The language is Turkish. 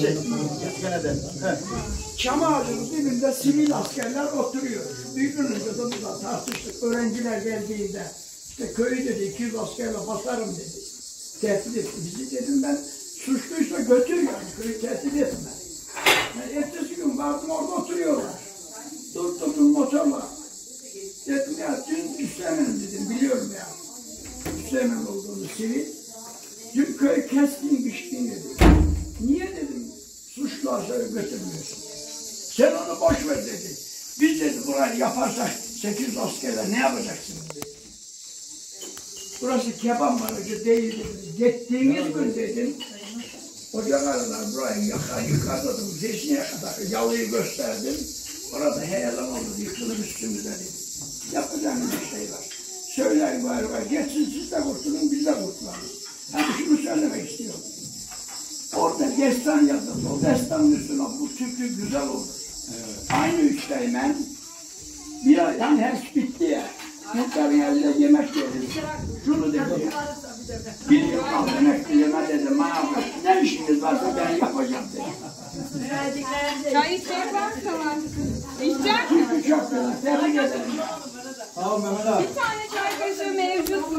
Gene de. Çam ağacının dibinde sivil askerler oturuyor. De burada tartıştık. Öğrenciler geldiğinde işte köyü dedi 200 askerle basarım dedi. Tehdit etti bizi dedim ben suçluysa götür yani köyü tehdit etme. Yani ertesi gün vardım orada oturuyorlar. Durdurdum motorla. Dedim ya dün Üsteğmen dedim biliyorum ya. Üsteğmen olduğunu sivil. Dün köy. Niye dedim aşağı götürmüyorsun. Sen onu boş ver dedi. Biz dedi burayı yaparsak 800 askerler ne yapacaksınız dedi. Burası keban barajı değil. Gittiğimiz gün dedim. Hocalarla burayı yakar yıkardım. Zeşniye kadar yalıyı gösterdim. Orada heyelan oldu yıkılır üstümüze dedi. Yapacağım bir şey var. Söyleyin var. Geçsin siz de kurtulun biz de kurtulalım. Hani şunu söylemek istiyorum. Orada destan yazıldı. O destanın üstüne bu türkü güzel oldu. Aynı üsteğmen bir ay, yani her bitti ya. Muhtarın elinde yemek yedim. Şunu dedi. Bir yıl kaldı emekli yeme dedim. Bana ne işiniz varsa ben yapacağım dedi. Çay içecek var mı tamam? İçecek misin? Türkü çok güzel. Tebrik ederim. Sağ ol Mehmet abi. Bir tane çay kaşığı mevcut mu?